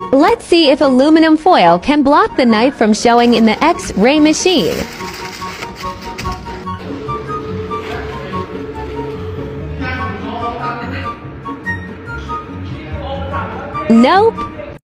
Let's see if aluminum foil can block the knife from showing in the X-ray machine. Nope,